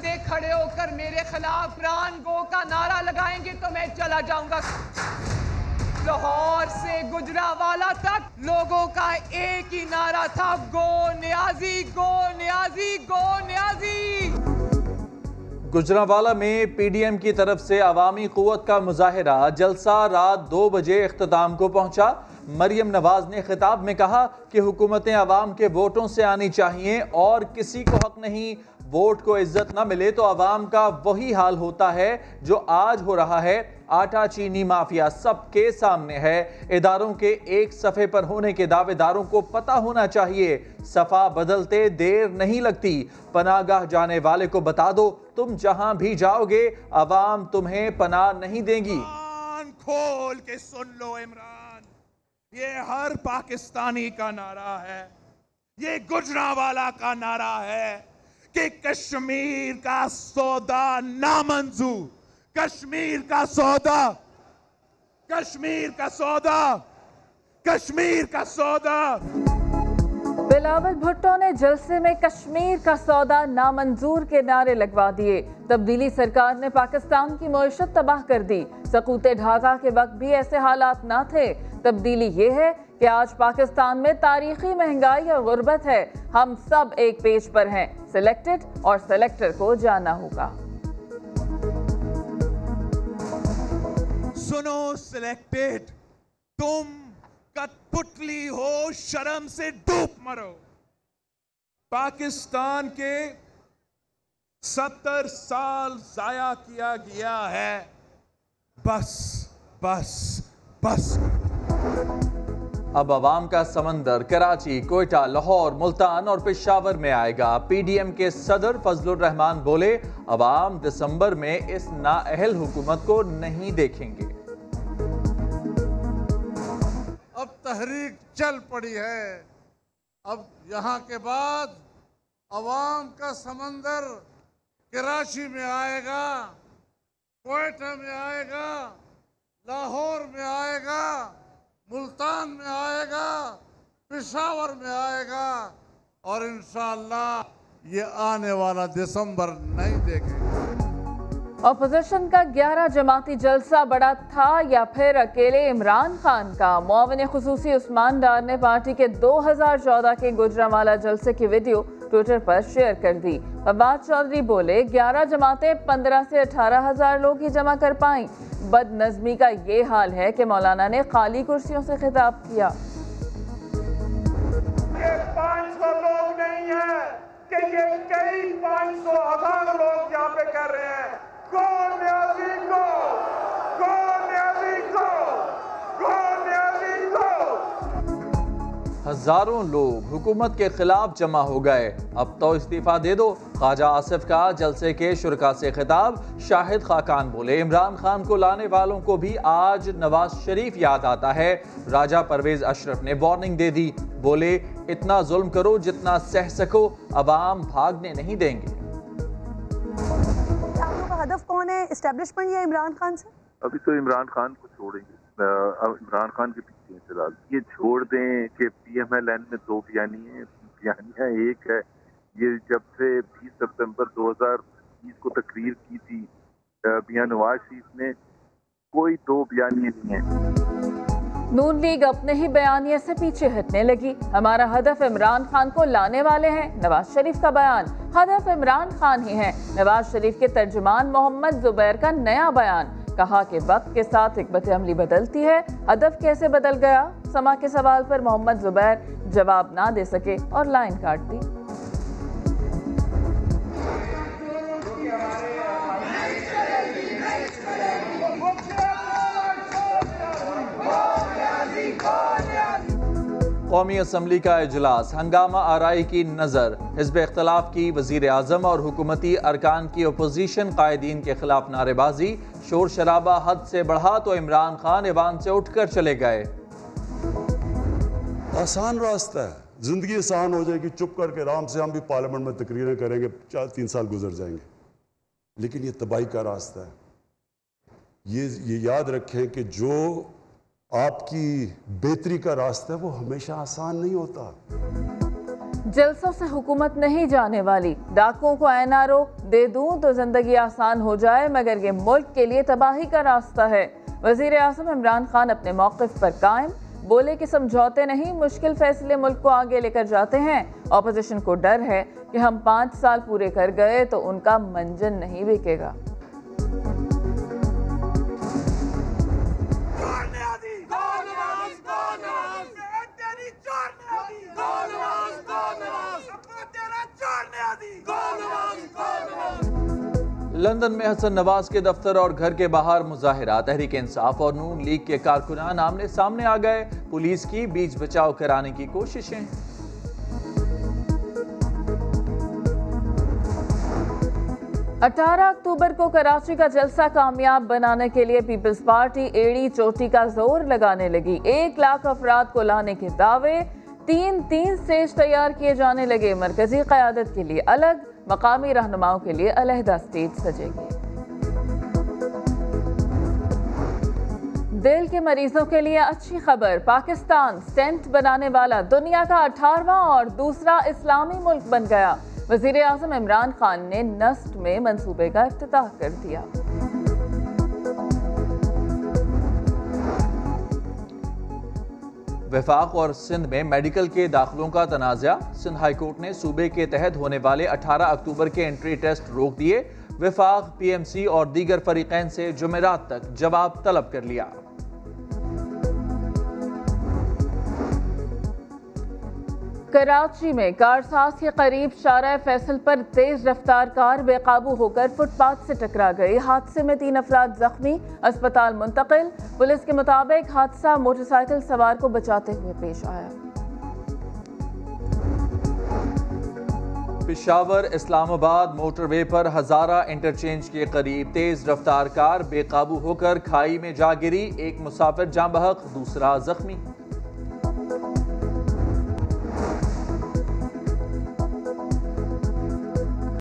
बंदे खड़े होकर मेरे खिलाफ प्राण गो का नारा लगाएँगे तो मैं चला जाऊँगा। लाहौर से गुजरावाला तक लोगों का एक ही नारा था, गो न्याजी गो न्याजी गो न्याजी। गुजरावाला में पीडीएम की तरफ़ से अवामी कुत का मुजाहरा जलसा रात दो बजे अख्ताम को पहुँचा। मरियम नवाज़ ने खिताब में कहा कि हुकूमतें अवाम के वोटों से आनी चाहिए और किसी को हक नहीं वोट को इज़्ज़त न मिले तो अवाम का वही हाल होता है जो आज हो रहा है। आटा चीनी माफिया सबके सामने है। इदारों के एक सफ़े पर होने के दावेदारों को पता होना चाहिए। सफ़ा बदलते देर नहीं लगती। पनागाह जाने वाले को बता दो, तुम जहाँ भी जाओगे, आवाम तुम्हें पनाह नहीं देगी। खोल के सुन लो इमरान। ये हर पाकिस्तानी का नारा है। ये गुजरा वाला का नारा है। कि कश्मीर का सौदा नामंजूर कश्मीर का सौदा कश्मीर का सौदा कश्मीर का सौदा। बिलावल भुट्टो ने जलसे में कश्मीर का सौदा नामंजूर के नारे लगवा दिए। तब्दीली सरकार ने पाकिस्तान की मीशत तबाह कर दी। सकूते ढाका के वक्त भी ऐसे हालात ना थे। तब्दीली ये है कि आज पाकिस्तान में तारीखी महँगाई और गुर्बत है। हम सब एक पेज पर हैं। सिलेक्टेड और सेलेक्टर को जाना होगा। सुनो सिलेक्टेड तुम कठपुतली हो, शर्म से डूब मरो। पाकिस्तान के सत्तर साल जाया किया गया है। बस बस बस। अब आवाम का समंदर, कराची, कोयटा, लाहौर, मुल्तान और पेशावर में आएगा। पीडीएम के सदर फजलुर रहमान बोले अवाम दिसंबर में इस नाअहल हुकूमत को नहीं देखेंगे। अब तहरीक चल पड़ी है। अब यहाँ के बाद अवाम का समंदर कराची में आएगा, कोयटा में आएगा, लाहौर में आएगा, मुल्तान में आएगा, पिशावर में आएगा और इन ये आने वाला दिसंबर नहीं देखेगा। अपोजिशन का 11 जमाती जलसा बड़ा था या फिर अकेले इमरान खान का? मुआवन खसूसी उस्मान डार ने पार्टी के 2014 के गुजरावाला जलसे की वीडियो ट्विटर पर शेयर कर दी। फवाद चौधरी बोले 11 जमातें 15 से अठारह हज़ार लोग ही जमा कर पाई। बदनजमी का ये हाल है कि मौलाना ने खाली कुर्सियों से खिताब किया। कि ये कई 500 हज़ार लोग यहाँ पे कर रहे हैं। हज़ारों लोग हुकूमत के खिलाफ जमा हो गए। अब तो इस्तीफा दे दो। ख्वाजा आसिफ का जलसे के शुरा से खिताब। शाहिद खाकान बोले, इमरान खान को लाने वालों को भी आज नवाज़ शरीफ याद आता है। राजा परवेज अशरफ ने वार्निंग दे दी। बोले, इतना जुल्म करो जितना सह सको, अवाम भागने नहीं देंगे। हदफ कौन है? इस्टेब्लिशमेंट या इमरान खान से? अभी तो इमरान खान को छोड़ेंगे। इमरान खान के पीछे हैं फ़िलहाल। ये छोड़ दें कि पीएमएलएन में दो बयानी है। बयानियाँ एक है, ये जब से 20 सितंबर 2020 को तकरीर की थी मियाँ नवाज़ शरीफ ने, कोई दो बयानियाँ नहीं है। नून लीग अपने ही बयानिए से पीछे हटने लगी। हमारा हदफ इमरान खान को लाने वाले हैं नवाज़ शरीफ का बयान। हदफ इमरान खान ही है। नवाज़ शरीफ के तर्जुमान मोहम्मद जुबैर का नया बयान। कहा कि वक्त के साथ हिकमत अमली बदलती है। हदफ कैसे बदल गया? समा के सवाल पर मोहम्मद जुबैर जवाब ना दे सके और लाइन काट दी कौमी असम्बली का अजलास हंगामा आरई की नज़र, हिजब इख्तलाफ की वज़ीर अजम और हुकूमती अरकान की अपोजिशन कायदीन के खिलाफ नारेबाजी, शोर शराबा हद से बढ़ा तो इमरान खान ईवान से उठकर चले गए। आसान रास्ता है। ज़िंदगी आसान हो जाएगी, चुप करके आराम से हम भी पार्लियामेंट में तकरीरें करेंगे, चार, तीन साल गुजर जाएँगे। लेकिन ये तबाही का रास्ता है। ये ये याद रखें कि जो आपकी बेहतरी का रास्ता है वो हमेशा आसान नहीं होता। जलसों से हुकूमत नहीं जाने वाली। डाकुओं को एनआरओ दे दूँ तो ज़िंदगी आसान हो जाए, मगर ये मुल्क के लिए तबाही का रास्ता है। वज़ीर आज़म इमरान खान अपने मौकफ पर कायम, बोले कि समझौते नहीं, मुश्किल फैसले मुल्क को आगे लेकर जाते हैं। ऑपोजिशन को डर है कि हम पाँच साल पूरे कर गए तो उनका मंजन नहीं बिकेगा। लंदन में हसन नवाज़ के दफ्तर और घर के बाहर मुजाहरा तहरीक इंसाफ और नून लीग के कारकुनान आमने सामने आ गए। पुलिस की बीच बचाव कराने की कोशिशें। अठारह अक्टूबर को कराची का जलसा कामयाब बनाने के लिए पीपल्स पार्टी, एड़ी, चोटी का ज़ोर लगाने लगी। एक लाख अफराद को लाने के दावे। तीन तीन स्टेज तैयार किए जाने लगे मरकजी क्यादत के लिए अलग, मकामी रहनुमाओं के लिए अलहदा स्टेज सजेगी। दिल के मरीजों के लिए अच्छी खबर, पाकिस्तान स्टेंट बनाने वाला दुनिया का अठारवा और दूसरा इस्लामी मुल्क बन गया। वज़ीर आज़म इमरान खान ने नस्ट में मंसूबे का अफ्ताह कर दिया। वफाक और सिंध में मेडिकल के दाखिलों का तनाज़ा सिंध हाईकोर्ट ने सूबे के तहत होने वाले 18 अक्टूबर के एंट्री टेस्ट रोक दिए। वफाक, पीएमसी और दीगर फरीकैन से जुमेरात तक जवाब तलब कर लिया। कराची में कारसाज के करीब शारा फैसल पर तेज रफ्तार कार बेकाबू होकर फुटपाथ से टकरा गई। हादसे में तीन अफराद जख्मी, अस्पताल मुंतकिल। पुलिस के मुताबिक हादसा मोटरसाइकिल सवार को बचाते हुए पेश आया। पिशावर इस्लामाबाद मोटरवे पर हजारा इंटरचेंज के करीब तेज रफ्तार कार बेकाबू होकर खाई में जा गिरी। एक मुसाफिर जाँ बहक दूसरा जख्मी।